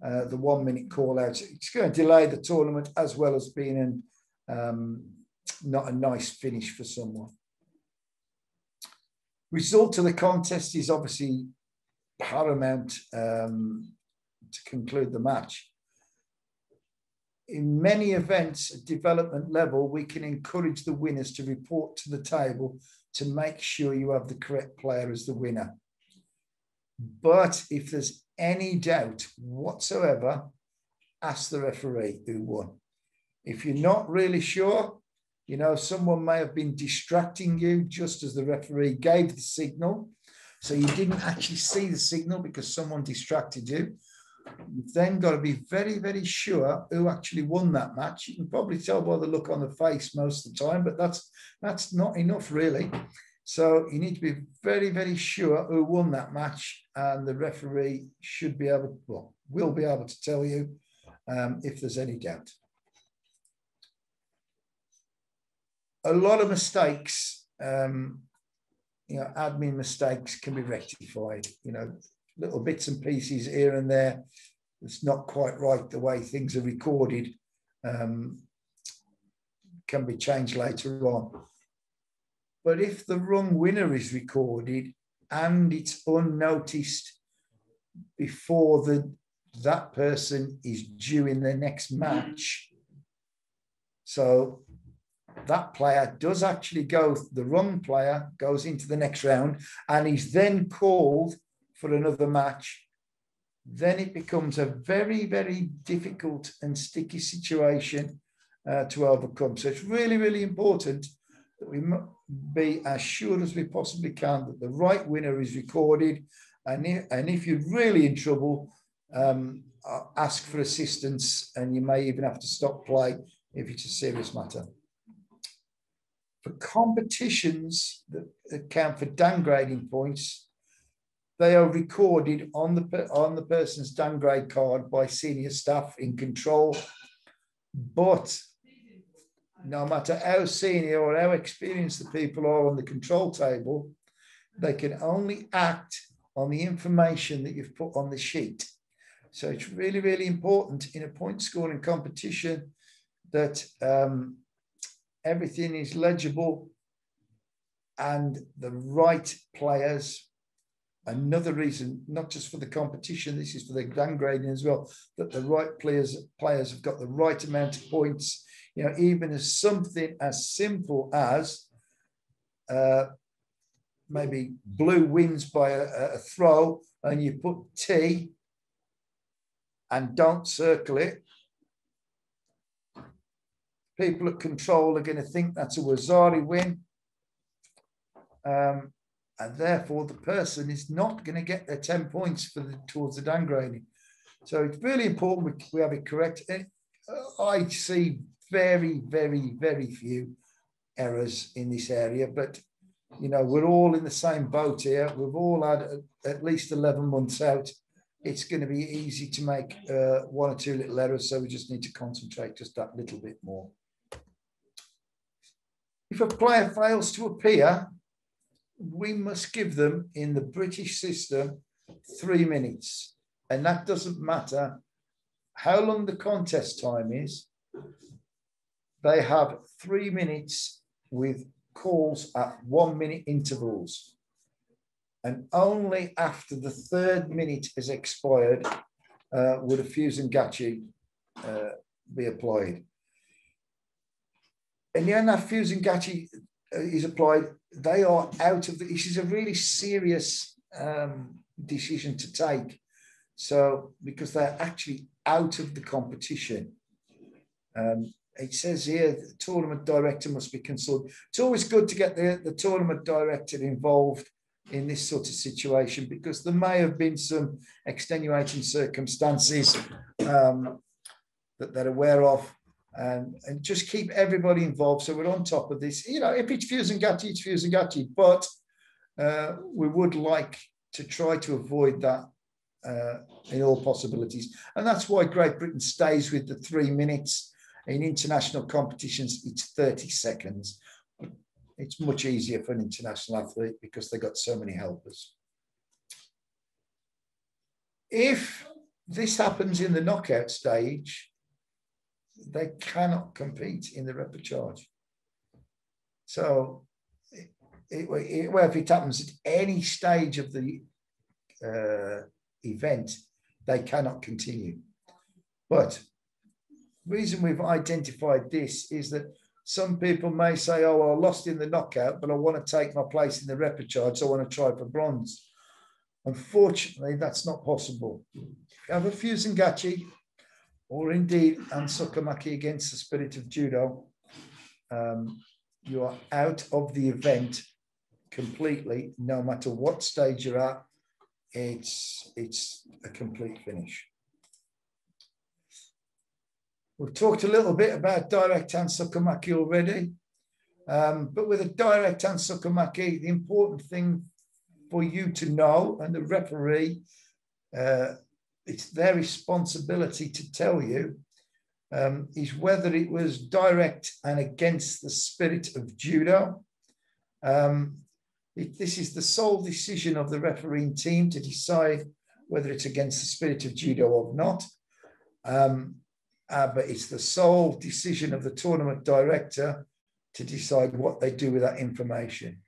uh, the one minute call out. It's going to delay the tournament as well as being an, um, not a nice finish for someone. Result of the contest is obviously paramount um, to conclude the match. In many events at development level, we can encourage the winners to report to the table to make sure you have the correct player as the winner. But if there's any doubt whatsoever, ask the referee who won. If you're not really sure, you know, someone may have been distracting you just as the referee gave the signal. So you didn't actually see the signal because someone distracted you. You've then got to be very, very sure who actually won that match. You can probably tell by the look on the face most of the time, but that's that's not enough really. So you need to be very, very sure who won that match, and the referee should be able, well, will be able to tell you um, if there's any doubt. a lot of mistakes, um, you know, admin mistakes can be rectified. You know, little bits and pieces here and there. It's not quite right the way things are recorded. Um, can be changed later on. But if the wrong winner is recorded, and it's unnoticed before the that person is due in the next match. So that player does actually go, the wrong player goes into the next round and he's then called for another match. Then it becomes a very, very difficult and sticky situation uh, to overcome. So it's really, really important that we be as sure as we possibly can that the right winner is recorded. And if, and if you're really in trouble, um, ask for assistance and you may even have to stop play if it's a serious matter. For competitions that account for downgrading points, they are recorded on the, on the person's downgrade card by senior staff in control. But no matter how senior or how experienced the people are on the control table, they can only act on the information that you've put on the sheet. So it's really, really important in a point scoring competition that um, everything is legible and the right players. Another reason, not just for the competition, this is for the downgrading as well, that the right players players have got the right amount of points. You know, even as something as simple as uh, maybe blue wins by a, a throw, and you put T and don't circle it, people at control are going to think that's a Waza-ari win. Um, and therefore, the person is not going to get their 10 points for the, towards the downgrading. So it's really important we, we have it correct. And uh, I see very, very, very few errors in this area, but you know, we're all in the same boat here. We've all had at least 11 months out it's going to be easy to make uh, one or two little errors. So we just need to concentrate just that little bit more. If a player fails to appear, we must give them in the British system three minutes. And that doesn't matter how long the contest time is. They have three minutes with calls at one minute intervals and only after the third minute has expired uh, would a Fusengachi uh, be applied. And when that Fusengachi uh, is applied, they are out of the. This is a really serious um, decision to take. So because they're actually out of the competition. Um, it says here the tournament director must be consulted. It's always good to get the, the tournament director involved in this sort of situation because there may have been some extenuating circumstances um, that they're aware of and, and just keep everybody involved so we're on top of this. You know, if it's Fusengachi, it's Fusengachi, but uh, we would like to try to avoid that uh, in all possibilities. And that's why Great Britain stays with the three minutes. In international competitions, it's 30 seconds it's much easier for an international athlete because they got so many helpers. If this happens in the knockout stage, they cannot compete in the repechage. So, it, it, well, if it happens at any stage of the uh, event, they cannot continue. But the reason we've identified this is that some people may say, oh, well, I lost in the knockout, but I want to take my place in the repechage. So I want to try for bronze. Unfortunately, that's not possible. Have a Fusengachi or indeed Hansokumake against the spirit of judo, um, you are out of the event completely, no matter what stage you're at. It's, it's a complete finish. We've talked a little bit about direct Hansokumake already, um, but with a direct Hansokumake, the important thing for you to know and the referee, uh, it's their responsibility to tell you um, is whether it was direct and against the spirit of judo. Um, it, this is the sole decision of the refereeing team to decide whether it's against the spirit of judo or not. Um, uh, but it's the sole decision of the tournament director to decide what they do with that information.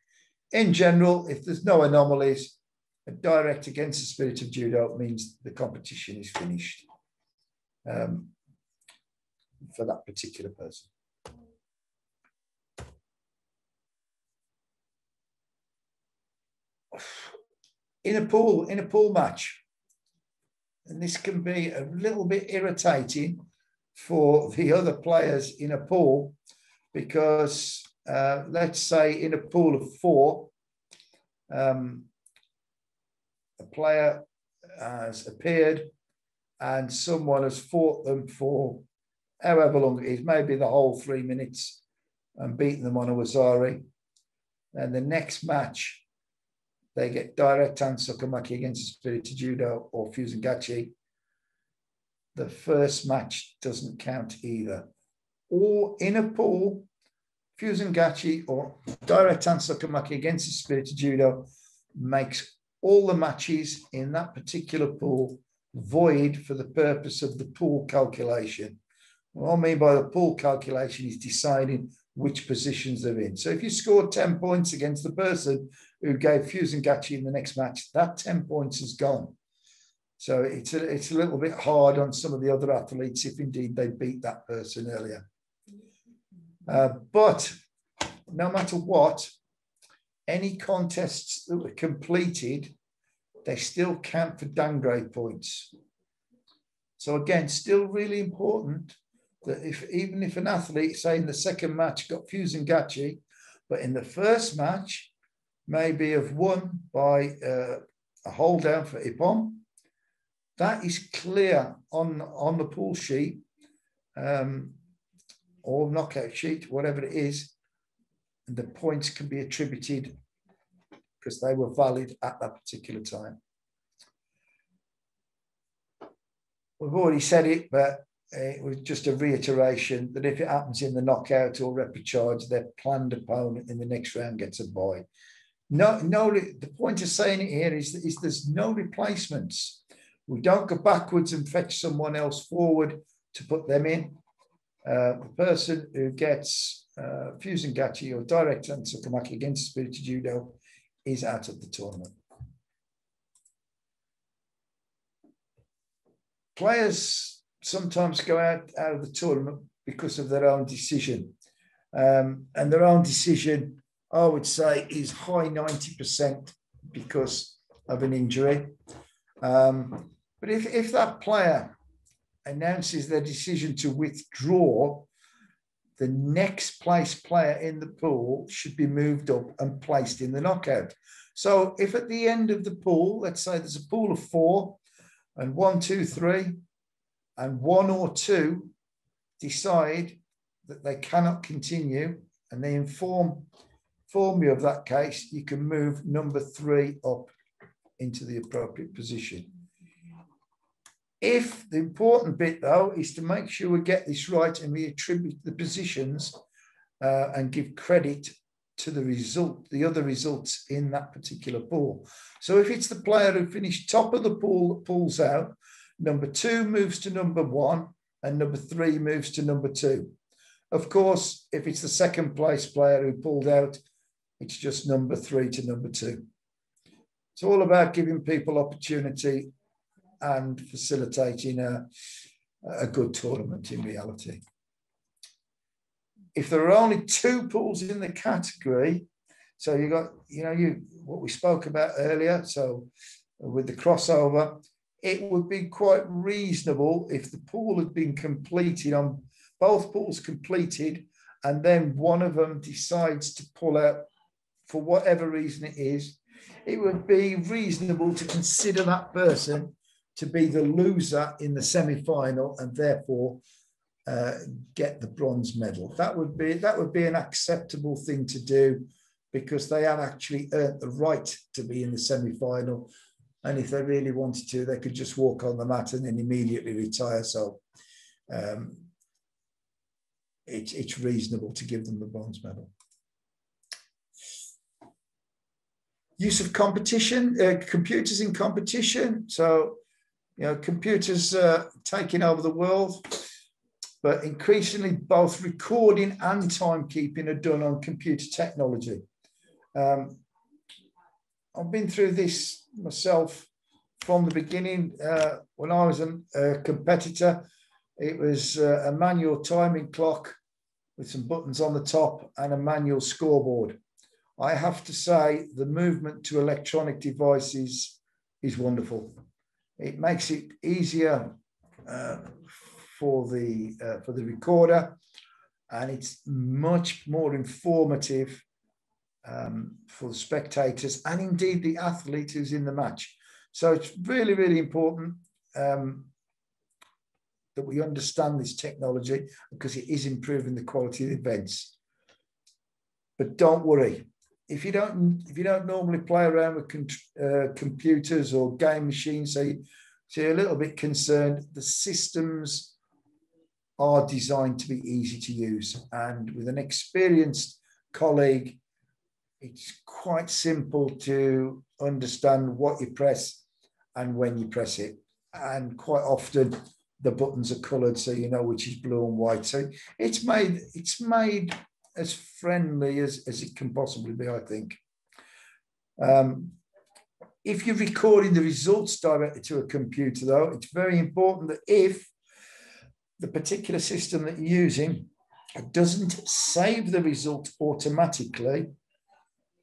in general, if there's no anomalies, a direct against the spirit of judo means the competition is finished um, for that particular person. In a pool, in a pool match, and this can be a little bit irritating for the other players in a pool because uh, let's say in a pool of four, um, a player has appeared and someone has fought them for however long it is, maybe the whole three minutes, and beaten them on a Waza-ari. And the next match, they get direct Hansokumake against Spirit of Judo or Gachi. The first match doesn't count either. Or in a pool, Gachi or direct Hansokumake against the Spirit of Judo makes all the matches in that particular pool void for the purpose of the pool calculation. What I mean by the pool calculation is deciding which positions they're in. So if you score 10 points against the person who gave Gachi in the next match, that 10 points is gone. So it's a, it's a little bit hard on some of the other athletes if indeed they beat that person earlier. Uh, but no matter what, any contests that were completed, they still count for downgrade points. So again, still really important that if even if an athlete, say in the second match, got Fusengachi, but in the first match, maybe have won by uh, a hold down for Ippon, that is clear on, on the pool sheet um, or knockout sheet, whatever it is, and the points can be attributed because they were valid at that particular time. We've already said it, but it was just a reiteration that if it happens in the knockout or repechage, their planned opponent in the next round gets a bye. No, no. The point of saying it here is, is there's no replacements. We don't go backwards and fetch someone else forward to put them in. Uh, the person who gets uh, Gachi or direct Hansokumake against Spirit Judo is out of the tournament. Players sometimes go out, out of the tournament because of their own decision. Um, and their own decision, I would say, is high 90% because of an injury. Um, but if, if that player announces their decision to withdraw, the next place player in the pool should be moved up and placed in the knockout. So if at the end of the pool, let's say there's a pool of four, and one, two, three, and one or two decide that they cannot continue and they inform, inform you of that case, you can move number three up into the appropriate position. If the important bit, though, is to make sure we get this right and we attribute the positions uh, and give credit to the result, the other results in that particular pool. So if it's the player who finished top of the pool that pulls out, number two moves to number one, and number three moves to number two. Of course, if it's the second place player who pulled out, it's just number three to number two. It's all about giving people opportunity and facilitating a, a good tournament in reality. If there are only two pools in the category, so you got, you know, you what we spoke about earlier. So with the crossover, it would be quite reasonable if the pool had been completed on both pools completed, and then one of them decides to pull out for whatever reason it is, it would be reasonable to consider that person to be the loser in the semi-final and therefore uh, get the bronze medal. That would be that would be an acceptable thing to do because they have actually earned the right to be in the semi-final. And if they really wanted to, they could just walk on the mat and then immediately retire. So um, it, it's reasonable to give them the bronze medal. Use of competition, uh, computers in competition. So you know, computers uh, taking over the world, but increasingly both recording and timekeeping are done on computer technology. Um, I've been through this myself from the beginning. Uh, when I was a, a competitor, it was uh, a manual timing clock with some buttons on the top and a manual scoreboard. I have to say, the movement to electronic devices is wonderful. It makes it easier uh, for the uh, for the recorder, and it's much more informative um, for the spectators and indeed the athlete who's in the match. So it's really, really important um, that we understand this technology because it is improving the quality of the events. But don't worry, if you don't if you don't normally play around with uh, computers or game machines, so, you, so you're a little bit concerned. The systems are designed to be easy to use, and with an experienced colleague, it's quite simple to understand what you press and when you press it. And quite often the buttons are coloured so you know which is blue and white. So it's made it's made as friendly as, as it can possibly be, I think. Um, if you're recording the results directly to a computer, though, it's very important that if the particular system that you're using doesn't save the result automatically,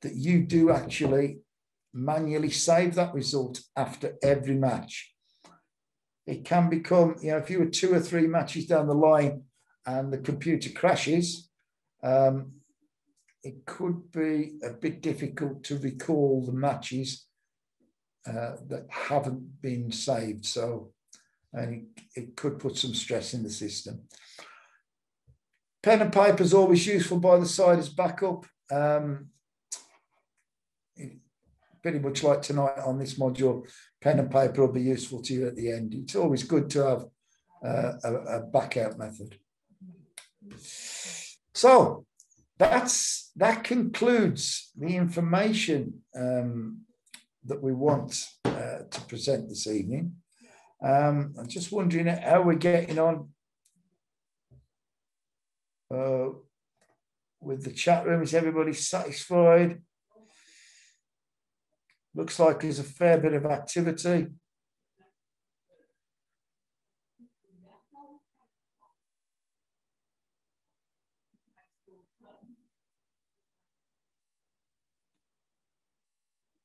that you do actually manually save that result after every match. It can become, you know, if you were two or three matches down the line and the computer crashes, um, it could be a bit difficult to recall the matches uh, that haven't been saved. So, and it, it could put some stress in the system. Pen and paper is always useful by the side as backup. Um, pretty much like tonight on this module, pen and paper will be useful to you at the end. It's always good to have uh, a, a method. So that's that concludes the information um, that we want uh, to present this evening. Um, I'm just wondering how we're getting on uh, with the chat room. Is everybody satisfied? Looks like there's a fair bit of activity.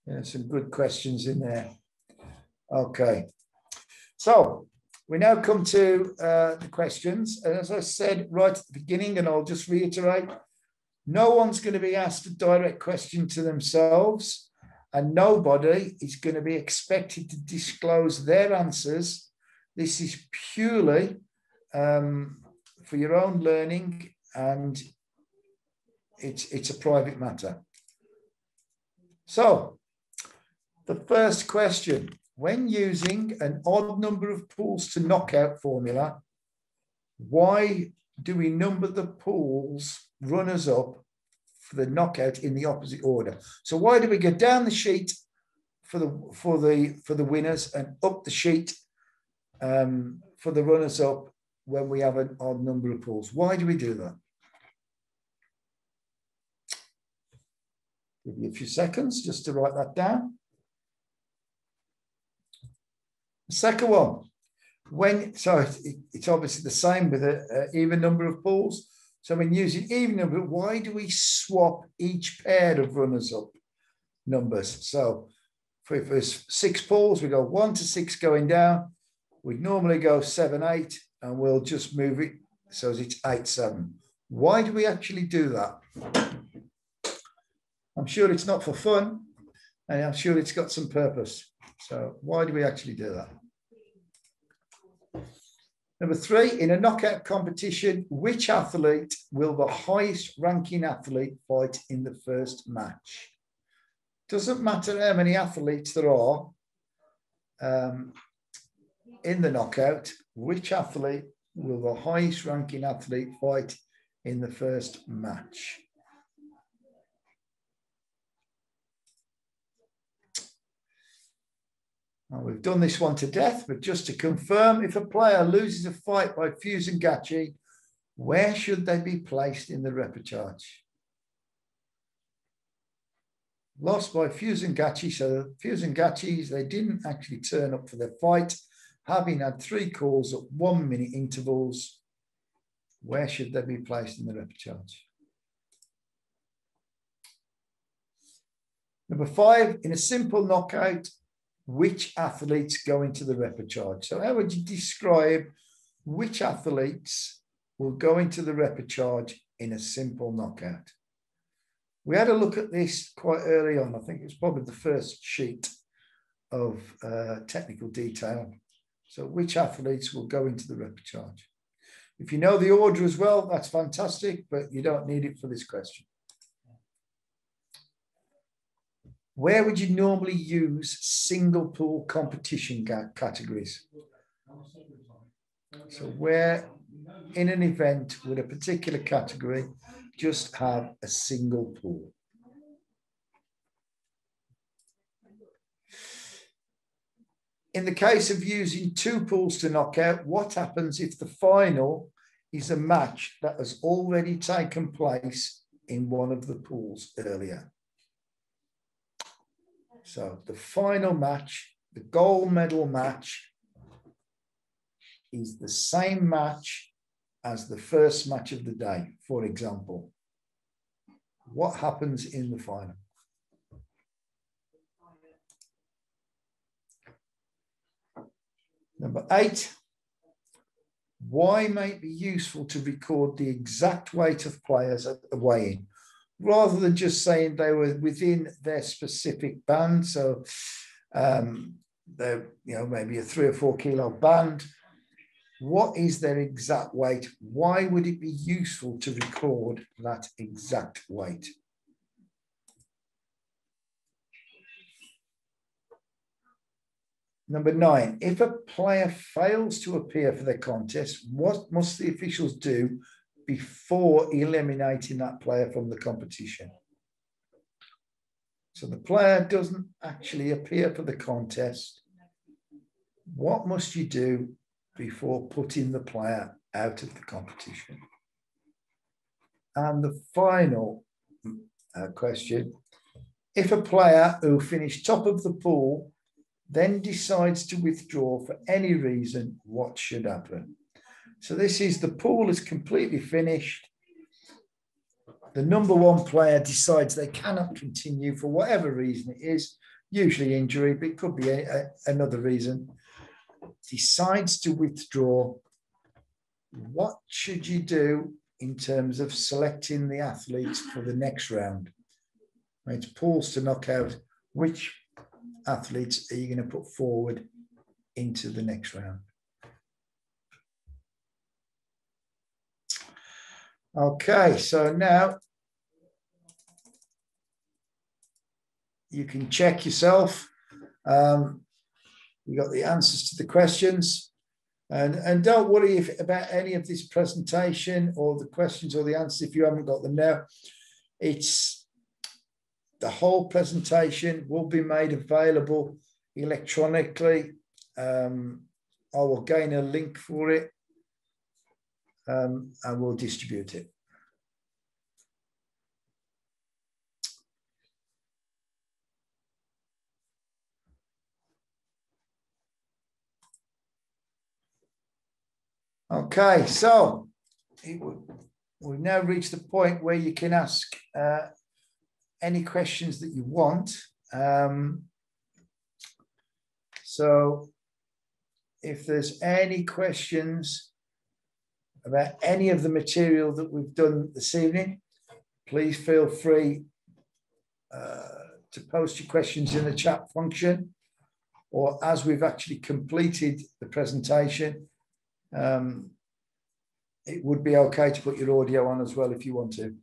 Yeah, some good questions in there. Okay. So we now come to uh, the questions. And as I said right at the beginning, and I'll just reiterate, no one's going to be asked a direct question to themselves and nobody is going to be expected to disclose their answers. This is purely um, for your own learning and it's, it's a private matter. So, the first question when using an odd number of pools to knockout formula, why do we number the pools runners up for the knockout in the opposite order. So why do we go down the sheet for the for the for the winners and up the sheet um, for the runners up when we have an odd number of pools? Why do we do that? Give you a few seconds just to write that down. Second one, when so it, it's obviously the same with an even number of pools. So when using even number, why do we swap each pair of runners up numbers? So if there's six pools, we go one to six going down. We'd normally go seven, eight, and we'll just move it so it's eight, seven. Why do we actually do that? I'm sure it's not for fun, and I'm sure it's got some purpose. So why do we actually do that? Number three, in a knockout competition, which athlete will the highest ranking athlete fight in the first match? Doesn't matter how many athletes there are um, in the knockout, which athlete will the highest ranking athlete fight in the first match? We've done this one to death, but just to confirm, if a player loses a fight by Fusengachi, where should they be placed in the repertoire? lost by Fusengachis. So Fusengachis, they didn't actually turn up for their fight, having had three calls at one minute intervals. Where should they be placed in the repechage? Number five, in a simple knockout, which athletes go into the repechage? So how would you describe which athletes will go into the repechage in a simple knockout? We had a look at this quite early on. I think it's probably the first sheet of uh, technical detail. So which athletes will go into the repechage? If you know the order as well, that's fantastic, but you don't need it for this question. Where would you normally use single pool competition categories? So where in an event with a particular category, just have a single pool. In the case of using two pools to knock out, what happens if the final is a match that has already taken place in one of the pools earlier? So the final match, the gold medal match, is the same match as the first match of the day, for example, what happens in the final? Number eight, why may it be useful to record the exact weight of players at the weigh-in rather than just saying they were within their specific band. So um, they're, you know, maybe a three or four kilo band what is their exact weight? Why would it be useful to record that exact weight? Number nine, if a player fails to appear for the contest, what must the officials do before eliminating that player from the competition? So the player doesn't actually appear for the contest. What must you do before putting the player out of the competition. And the final uh, question if a player who finished top of the pool then decides to withdraw for any reason, what should happen? So, this is the pool is completely finished. The number one player decides they cannot continue for whatever reason it is, usually injury, but it could be a, a, another reason decides to withdraw, what should you do in terms of selecting the athletes for the next round? It's pools to knock out. Which athletes are you going to put forward into the next round? Okay, so now you can check yourself. Um, you got the answers to the questions. And, and don't worry if, about any of this presentation or the questions or the answers if you haven't got them now. It's the whole presentation will be made available electronically. Um, I will gain a link for it um, and we'll distribute it. Okay, so we've now reached the point where you can ask uh, any questions that you want. Um, so if there's any questions about any of the material that we've done this evening, please feel free uh, to post your questions in the chat function or as we've actually completed the presentation, um, it would be okay to put your audio on as well if you want to.